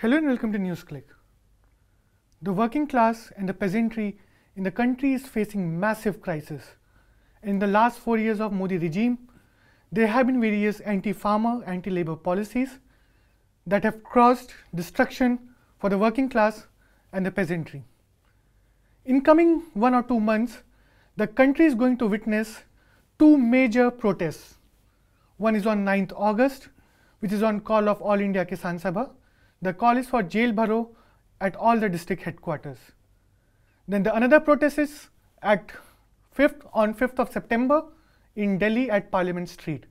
Hello and welcome to NewsClick. The working class and the peasantry in the country is facing massive crisis. In the last four years of Modi regime, there have been various anti-farmer, anti-labor policies that have caused destruction for the working class and the peasantry. In coming one or two months, the country is going to witness two major protests. One is on 9th August, which is on call of All India Kisan Sabha. The call is for jail bharo at all the district headquarters. Then the another protest is at 5th on 5th of September in Delhi at Parliament Street.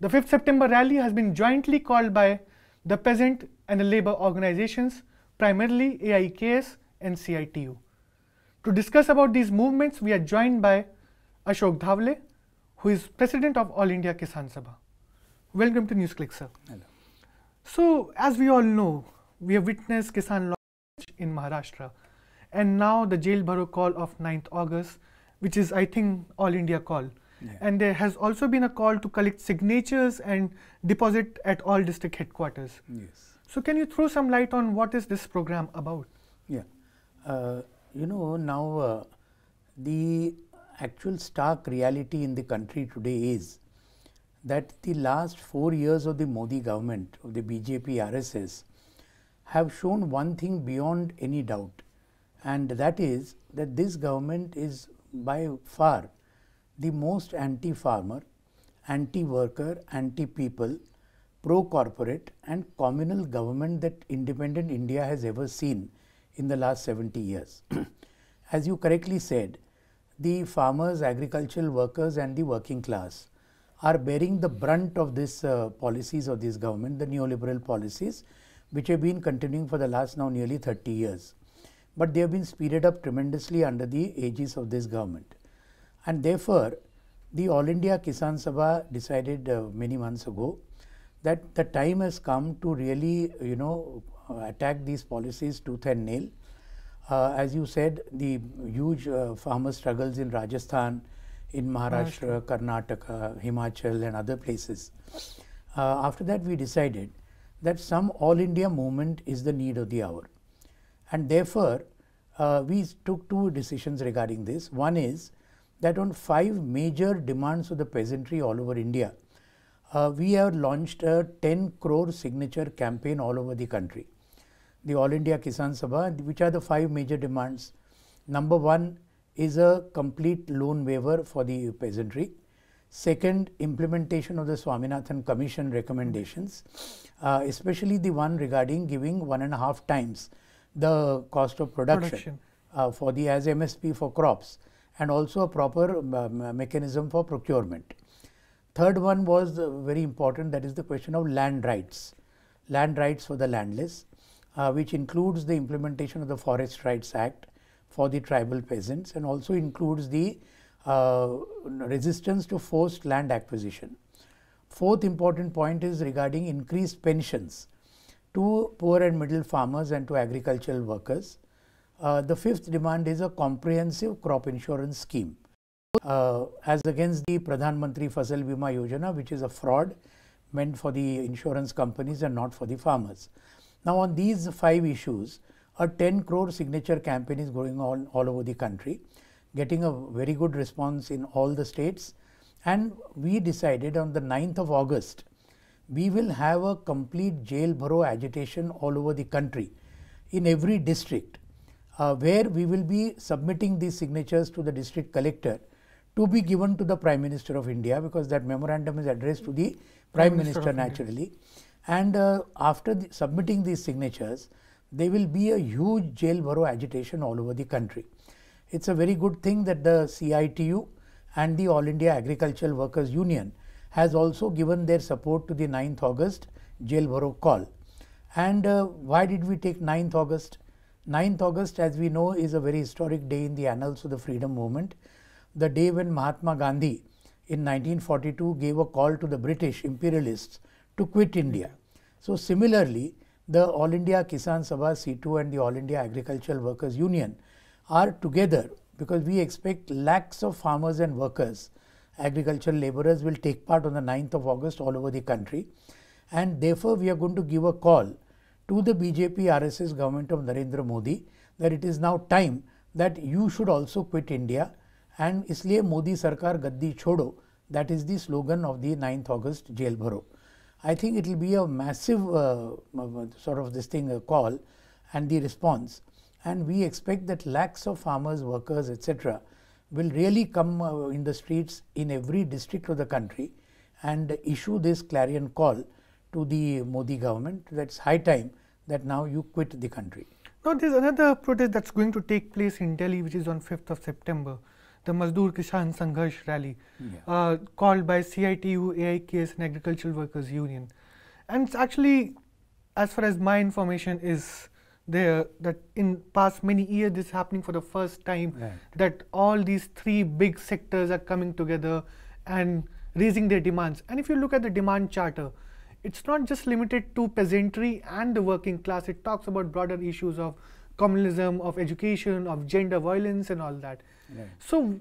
The 5th September rally has been jointly called by the peasant and the labor organizations, primarily AIKS and CITU. To discuss about these movements, we are joined by Ashok Dhawale, who is president of All India Kisan Sabha. Welcome to NewsClick, sir. Hello. So, as we all know, we have witnessed Kisan launch in Maharashtra, and now the jail bharo call of 9th August, which is, I think, All India call. Yeah. And there has also been a call to collect signatures and deposit at all district headquarters. Yes. So, can you throw some light on what is this program about? Yeah. Uh, you know, now uh, the actual stark reality in the country today is that the last four years of the Modi government, of the BJP RSS, have shown one thing beyond any doubt, and that is that this government is by far the most anti farmer, anti worker, anti people, pro corporate, and communal government that independent India has ever seen in the last 70 years. As you correctly said, the farmers, agricultural workers, and the working class are bearing the brunt of this uh, policies of this government, the neoliberal policies, which have been continuing for the last now nearly 30 years. But they have been speeded up tremendously under the aegis of this government. And therefore, the All India Kisan Sabha decided uh, many months ago that the time has come to really, you know, attack these policies tooth and nail. Uh, as you said, the huge uh, farmer struggles in Rajasthan, in Maharashtra, Karnataka, Himachal, and other places. Uh, after that, we decided that some all India movement is the need of the hour. And therefore, uh, we took two decisions regarding this. One is that on five major demands of the peasantry all over India, uh, we have launched a 10 crore signature campaign all over the country. The All India Kisan Sabha, which are the five major demands. Number one is a complete loan waiver for the peasantry. Second, implementation of the Swaminathan Commission recommendations, uh, especially the one regarding giving one and a half times the cost of production, Production. Uh, for the as MSP for crops and also a proper um, mechanism for procurement. Third one was uh, very important that is the question of land rights, land rights for the landless, uh, which includes the implementation of the Forest Rights Act for the tribal peasants and also includes the uh, resistance to forced land acquisition. Fourth important point is regarding increased pensions to poor and middle farmers and to agricultural workers. Uh, the fifth demand is a comprehensive crop insurance scheme uh, as against the Pradhan Mantri Fasal Bima Yojana, which is a fraud meant for the insurance companies and not for the farmers. Now, on these five issues, a 10 crore signature campaign is going on all over the country, getting a very good response in all the states. And we decided on the 9th of August, we will have a complete jail bharo agitation all over the country in every district uh, where we will be submitting these signatures to the district collector to be given to the Prime Minister of India because that memorandum is addressed to the Prime, Prime Minister Minister, of India. naturally. And uh, after the submitting these signatures, there will be a huge jail bharo agitation all over the country. It's a very good thing that the CITU and the All India Agricultural Workers Union has also given their support to the 9th August jail bharo call. And uh, why did we take 9th August? 9th August, as we know, is a very historic day in the annals of the freedom movement. The day when Mahatma Gandhi in 1942 gave a call to the British imperialists to quit India. So, similarly, the All India Kisan Sabha CITU and the All India Agricultural Workers Union are together because we expect lakhs of farmers and workers, agricultural laborers will take part on the 9th of August all over the country. And therefore, we are going to give a call to the BJP RSS government of Narendra Modi that it is now time that you should also quit India and isliye Modi Sarkar Gaddi Chodo that is the slogan of the 9th August jail bharo. I think it will be a massive uh, sort of this thing a call and the response. And we expect that lakhs of farmers, workers etc will really come uh, in the streets in every district of the country and issue this clarion call to the Modi government. That it's high time that now you quit the country. Now there's another protest that's going to take place in Delhi which is on 5th of September, the Mazdoor Kisan Sangharsh rally yeah. uh, called by CITU, AIKS and Agricultural Workers Union. And it's actually as far as my information is there that in past many years this is happening for the first time right. that all these three big sectors are coming together and raising their demands and if you look at the demand charter it's not just limited to peasantry and the working class it talks about broader issues of communalism of education of gender violence and all that right. so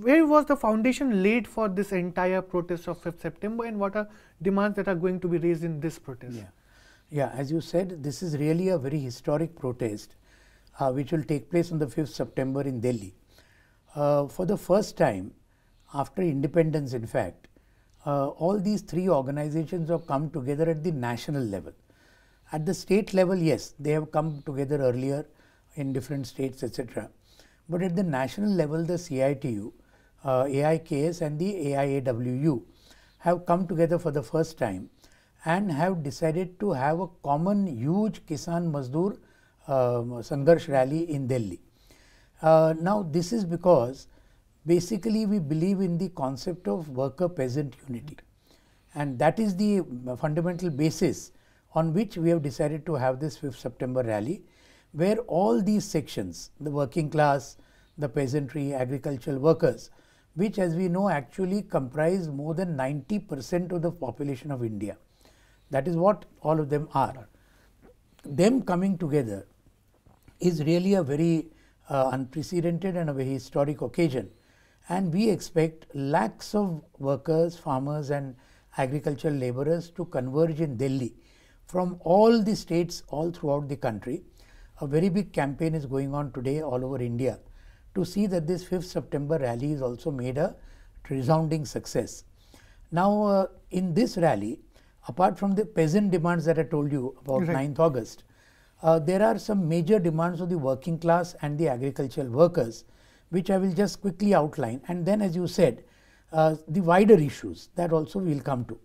where was the foundation laid for this entire protest of 5th september and what are demands that are going to be raised in this protest yeah. Yeah, as you said, this is really a very historic protest uh, which will take place on the 5th September in Delhi. Uh, for the first time, after independence, in fact, uh, all these three organizations have come together at the national level. At the state level, yes, they have come together earlier in different states, etc. But at the national level, the CITU, uh, AIKS, and the AIAWU have come together for the first time and have decided to have a common huge Kisan Mazdoor uh, Sangharsh rally in Delhi. Uh, now, this is because basically we believe in the concept of worker peasant unity and that is the fundamental basis on which we have decided to have this 5th September rally where all these sections the working class, the peasantry, agricultural workers which as we know actually comprise more than 90 percent of the population of India that is what all of them are. Them coming together is really a very uh, unprecedented and a very historic occasion. And we expect lakhs of workers, farmers, and agricultural laborers to converge in Delhi from all the states all throughout the country. A very big campaign is going on today all over India to see that this 5th September rally is also made a resounding success. Now, uh, in this rally, apart from the peasant demands that I told you about right. 9th August, uh, there are some major demands of the working class and the agricultural workers, which I will just quickly outline. And then, as you said, uh, the wider issues that also we will come to.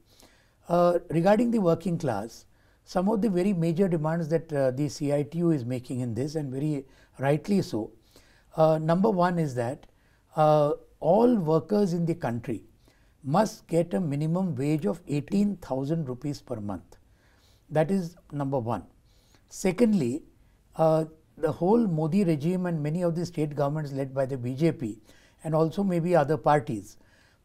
Uh, regarding the working class, some of the very major demands that uh, the CITU is making in this, and very rightly so. Uh, number one is that uh, all workers in the country must get a minimum wage of 18,000 rupees per month. That is number one. Secondly, uh, the whole Modi regime and many of the state governments led by the BJP and also maybe other parties,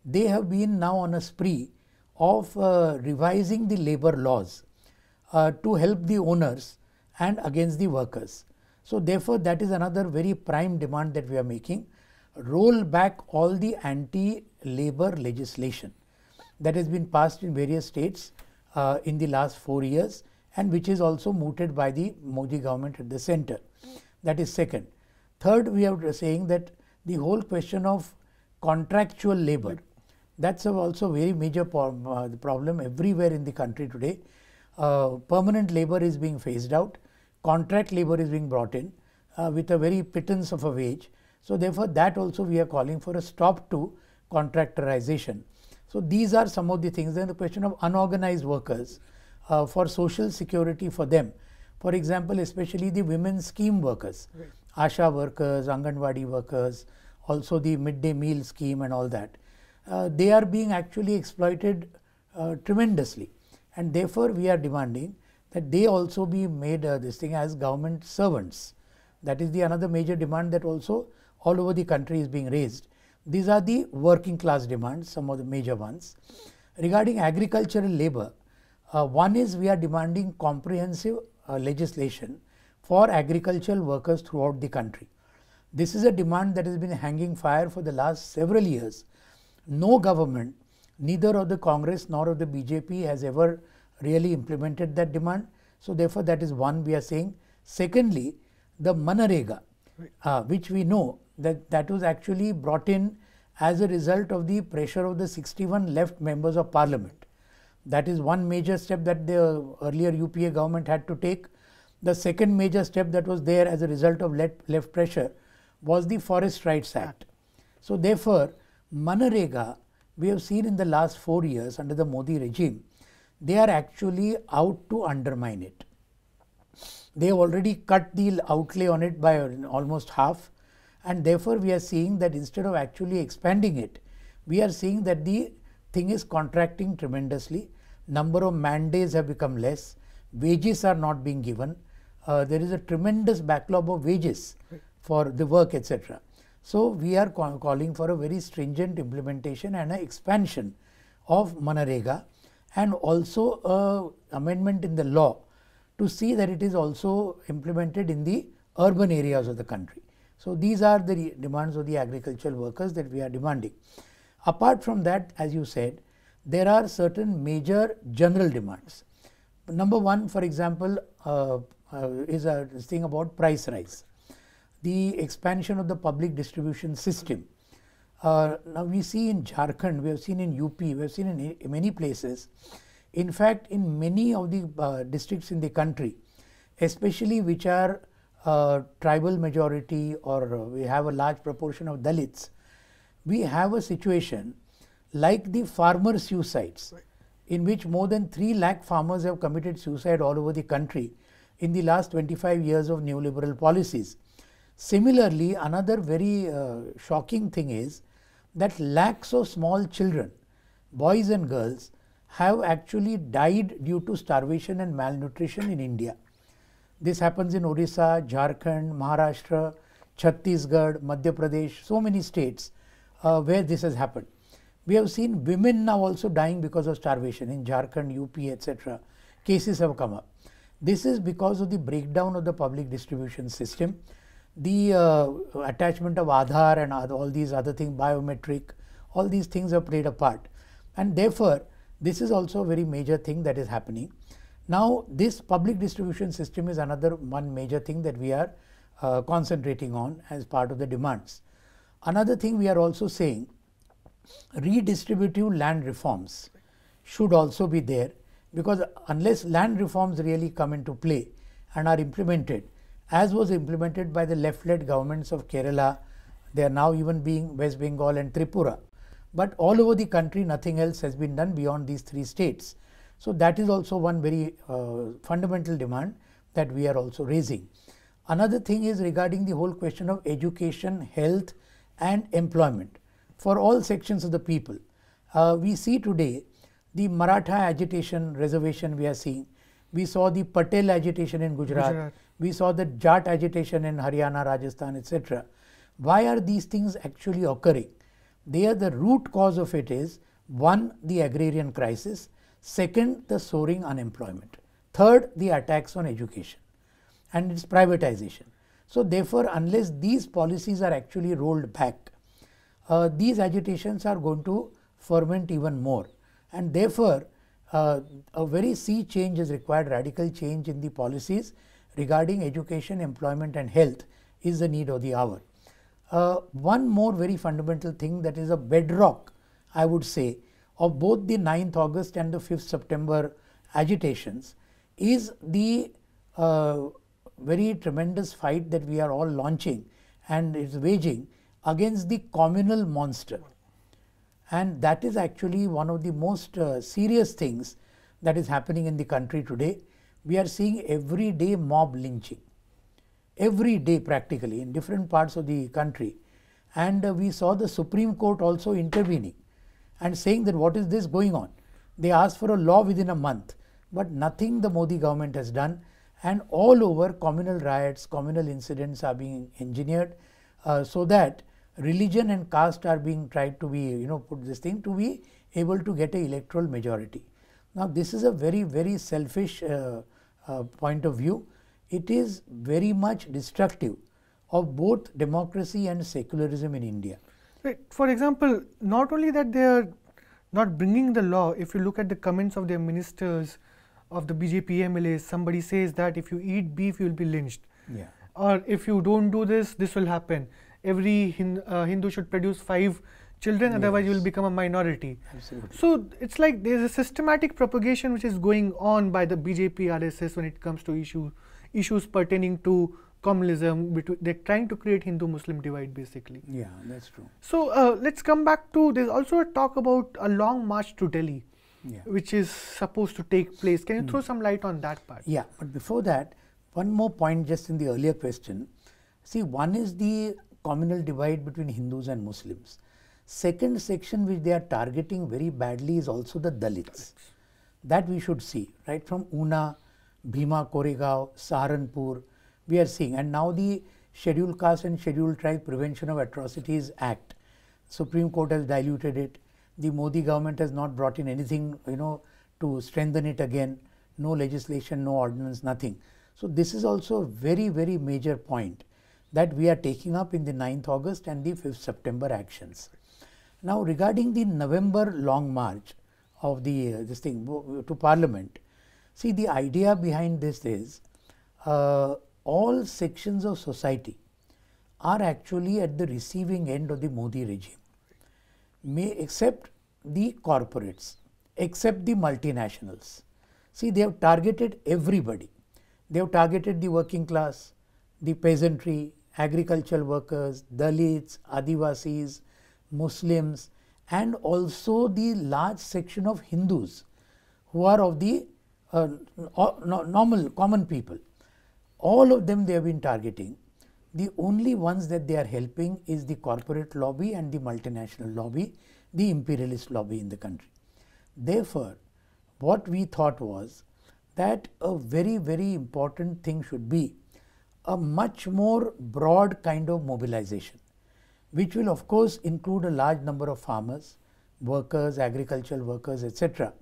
they have been now on a spree of uh, revising the labor laws uh, to help the owners and against the workers. So, therefore, that is another very prime demand that we are making roll back all the anti labor legislation that has been passed in various states uh, in the last four years and which is also mooted by the Modi government at the center. That is second. Third, we are saying that the whole question of contractual labor, that's also a very major uh, problem everywhere in the country today. Uh, permanent labor is being phased out, contract labor is being brought in uh, with a very pittance of a wage so, therefore, that also we are calling for a stop to contractorization. So, these are some of the things. Then the question of unorganized workers uh, for social security for them. For example, especially the women scheme workers, right. ASHA workers, Anganwadi workers, also the midday meal scheme and all that. Uh, they are being actually exploited uh, tremendously and therefore we are demanding that they also be made uh, this thing as government servants. That is the another major demand that also all over the country is being raised. These are the working class demands, some of the major ones. Regarding agricultural labor, uh, one is we are demanding comprehensive uh, legislation for agricultural workers throughout the country. This is a demand that has been hanging fire for the last several years. No government, neither of the Congress nor of the BJP, has ever really implemented that demand. So, therefore, that is one we are saying. Secondly, the MNREGA, uh, which we know that that was actually brought in as a result of the pressure of the 61 left members of parliament. That is one major step that the earlier UPA government had to take. The second major step that was there as a result of left, left pressure was the Forest Rights Act. So, therefore, MNREGA we have seen in the last four years under the Modi regime, they are actually out to undermine it. They have already cut the outlay on it by almost half and therefore we are seeing that instead of actually expanding it, we are seeing that the thing is contracting tremendously. Number of mandates have become less, wages are not being given. Uh, there is a tremendous backlog of wages for the work, etc. So, we are call calling for a very stringent implementation and an expansion of MNREGA and also a amendment in the law to see that it is also implemented in the urban areas of the country. So, these are the demands of the agricultural workers that we are demanding. Apart from that, as you said, there are certain major general demands. Number one, for example, uh, uh, is a thing about price rise the expansion of the public distribution system. Uh, now we see in Jharkhand, we have seen in UP, we have seen in many places. In fact, in many of the uh, districts in the country, especially which are uh, tribal majority or we have a large proportion of Dalits, we have a situation like the farmer suicides, right. in which more than 3 lakh farmers have committed suicide all over the country in the last 25 years of neoliberal policies. Similarly, another very uh, shocking thing is that lakhs of small children, boys and girls, have actually died due to starvation and malnutrition in India. This happens in Odisha, Jharkhand, Maharashtra, Chhattisgarh, Madhya Pradesh, so many states uh, where this has happened. We have seen women now also dying because of starvation in Jharkhand, UP, etc. Cases have come up. This is because of the breakdown of the public distribution system the uh, attachment of Aadhaar and all these other things, biometric, all these things have played a part. And therefore, this is also a very major thing that is happening. Now, this public distribution system is another one major thing that we are uh, concentrating on as part of the demands. Another thing we are also saying redistributive land reforms should also be there because unless land reforms really come into play and are implemented, as was implemented by the left-led governments of Kerala. They are now even being West Bengal and Tripura. But all over the country, nothing else has been done beyond these three states. So that is also one very uh, fundamental demand that we are also raising. Another thing is regarding the whole question of education, health and employment for all sections of the people. Uh, we see today the Maratha agitation reservation we are seeing. We saw the Patel agitation in Gujarat. Gujarat. We saw the Jat agitation in Haryana, Rajasthan, etc. Why are these things actually occurring? They are the root cause of it is one, the agrarian crisis, second, the soaring unemployment, third, the attacks on education and its privatization. So, therefore, unless these policies are actually rolled back, uh, these agitations are going to ferment even more. And therefore, uh, a very sea change is required, radical change in the policies regarding education, employment and health is the need of the hour. Uh, one more very fundamental thing that is a bedrock, I would say, of both the 9th August and the 5th September agitations is the uh, very tremendous fight that we are all launching and is waging against the communal monster. And that is actually one of the most uh, serious things that is happening in the country today we are seeing every day mob lynching, every day practically in different parts of the country. And uh, we saw the Supreme Court also intervening and saying that what is this going on? They asked for a law within a month, but nothing the Modi government has done. And all over communal riots, communal incidents are being engineered uh, so that religion and caste are being tried to be, you know, put this thing to be able to get a electoral majority. Now, this is a very, very selfish uh, uh, point of view, it is very much destructive of both democracy and secularism in India. Right. For example, not only that they are not bringing the law, if you look at the comments of their ministers of the BJP MLAs, somebody says that if you eat beef, you will be lynched. Yeah. Or if you don't do this, this will happen. Every Hin- uh, Hindu should produce five children, otherwise you will become a minority. Absolutely. So it's like there's a systematic propagation which is going on by the BJP RSS when it comes to issue issues pertaining to communalism. between- They're trying to create Hindu-Muslim divide basically. yeah, that's true. So uh, let's come back to there's also a talk about a long march to Delhi, Yeah. which is supposed to take place. Can you throw some light on that part? Yeah, but before that, one more point just in the earlier question. See, one is the communal divide between Hindus and Muslims. Second section which they are targeting very badly is also the Dalits. That we should see, right from Una, Bhima Koregaon, Saharanpur, we are seeing. And now the Scheduled Caste and Scheduled Tribe Prevention of Atrocities Act, Supreme Court has diluted it. The Modi government has not brought in anything, you know, to strengthen it again. No legislation, no ordinance, nothing. So this is also a very, very major point that we are taking up in the 9th August and the 5th September actions. Now regarding the November long march of the uh, this thing to Parliament, see the idea behind this is uh, all sections of society are actually at the receiving end of the Modi regime may except the corporates, except the multinationals. See, they have targeted everybody. They have targeted the working class, the peasantry, agricultural workers, Dalits, Adivasis, Muslims, and also the large section of Hindus who are of the uh, no- no- normal, common people. All of them they have been targeting. The only ones that they are helping is the corporate lobby and the multinational lobby, the imperialist lobby in the country. Therefore, what we thought was that a very, very important thing should be a much more broad kind of mobilization, which will, of course, include a large number of farmers, workers, agricultural workers, etc.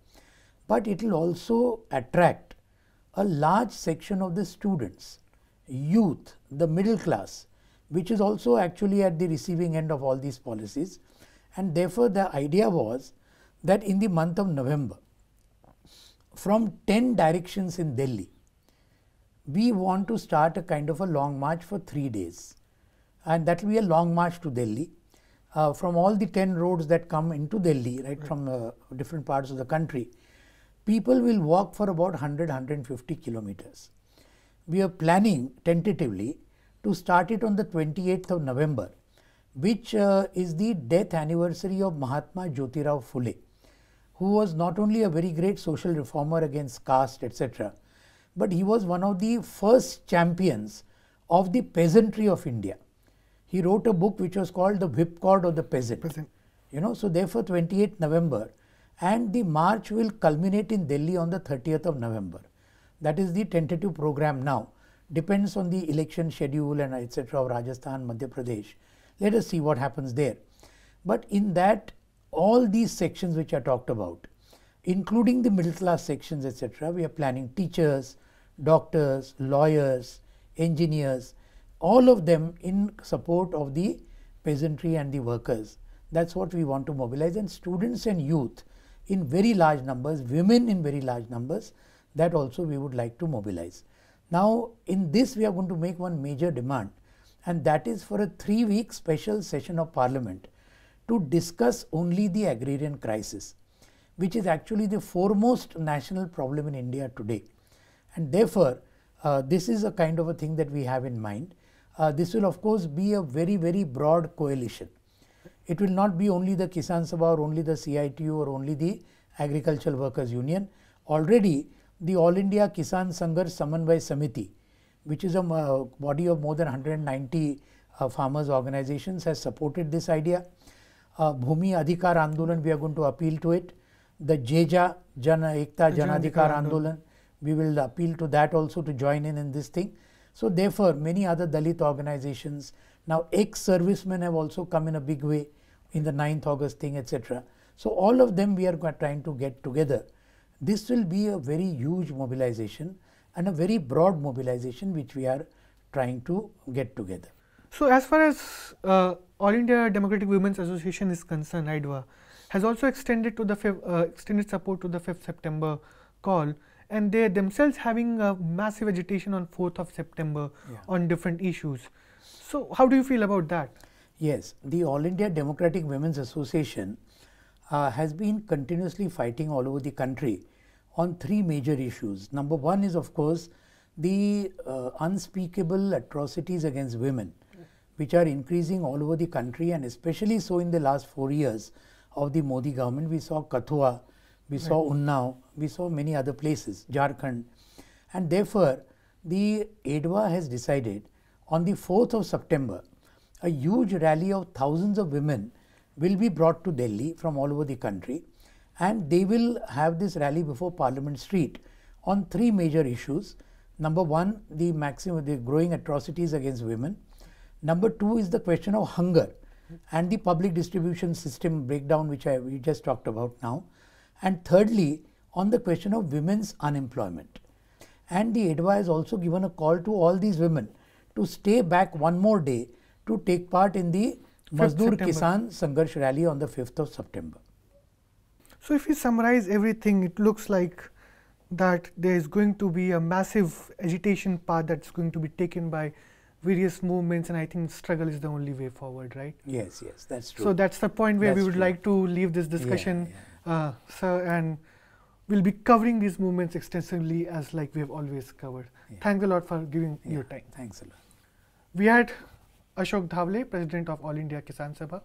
But it will also attract a large section of the students, youth, the middle class, which is also actually at the receiving end of all these policies. And therefore, the idea was that in the month of November, from 10 directions in Delhi, we want to start a kind of a long march for three days. And that will be a long march to Delhi. Uh, from all the 10 roads that come into Delhi, right, from uh, different parts of the country, people will walk for about 100 150 kilometers. We are planning tentatively to start it on the 28th of November, which uh, is the death anniversary of Mahatma Jyotirao Phule, who was not only a very great social reformer against caste, etc., but he was one of the first champions of the peasantry of India. He wrote a book which was called The Whipcord of the Peasant. Peasant. You know, so therefore 28th November and the march will culminate in Delhi on the 30th of November. That is the tentative program now. Depends on the election schedule and etc. of Rajasthan, Madhya Pradesh. Let us see what happens there. But in that, all these sections which are talked about, including the middle class sections, etc., we are planning teachers, doctors, lawyers, engineers, all of them in support of the peasantry and the workers. That's what we want to mobilize, and students and youth in very large numbers, women in very large numbers, that also we would like to mobilize. Now, in this, we are going to make one major demand, and that is for a three week special session of parliament to discuss only the agrarian crisis, which is actually the foremost national problem in India today. And therefore, uh, this is a kind of a thing that we have in mind. Uh, this will, of course, be a very, very broad coalition. It will not be only the Kisan Sabha or only the CITU or only the Agricultural Workers Union. Already, the All India Kisan Sangharsh Samanvay Samiti, which is a uh, body of more than 190 uh, farmers organizations, has supported this idea. Uh, Bhumi Adhikar Andolan, we are going to appeal to it. The JEJA, Jana Ekta Jan Janadhikar Adhikar Andolan, we will appeal to that also to join in in this thing. So therefore, many other Dalit organizations, now ex-servicemen have also come in a big way in the 9th August thing, etc. So all of them we are trying to get together. This will be a very huge mobilization and a very broad mobilization which we are trying to get together. So, as far as uh, All India Democratic Women's Association is concerned, AIDWA has also extended to the uh, extended support to the 5th September call, and they're themselves having a massive agitation on 4th of September Yeah. on different issues. So, how do you feel about that? Yes, the All India Democratic Women's Association uh, has been continuously fighting all over the country on three major issues. Number one is, of course, the uh, unspeakable atrocities against women, which are increasing all over the country and especially so in the last four years of the Modi government. We saw Kathua, we saw Unnao, we saw many other places, Jharkhand. And therefore, the AIDWA has decided on the 4th of September, a huge rally of thousands of women will be brought to Delhi from all over the country and they will have this rally before Parliament Street on three major issues. Number one, the maximum, the growing atrocities against women. Number two is the question of hunger and the public distribution system breakdown, which I, we just talked about now. And thirdly, on the question of women's unemployment. And the AIDWA has also given a call to all these women to stay back one more day to take part in the Mazdoor Kisan Sangharsh rally on the 5th of September. So, if we summarize everything, it looks like that there is going to be a massive agitation path that's going to be taken by various movements, and I think struggle is the only way forward, right? Yes, yes, that's true. So that's the point where we would true. like to leave this discussion, yeah. Uh, sir, and we'll be covering these movements extensively as like we have always covered. Yeah. Thanks a lot for giving Yeah, your time. Thanks a lot. We had Ashok Dhawale, President of All India Kisan Sabha,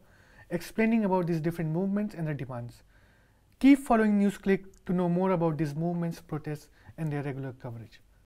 explaining about these different movements and their demands. Keep following NewsClick to know more about these movements, protests, and their regular coverage.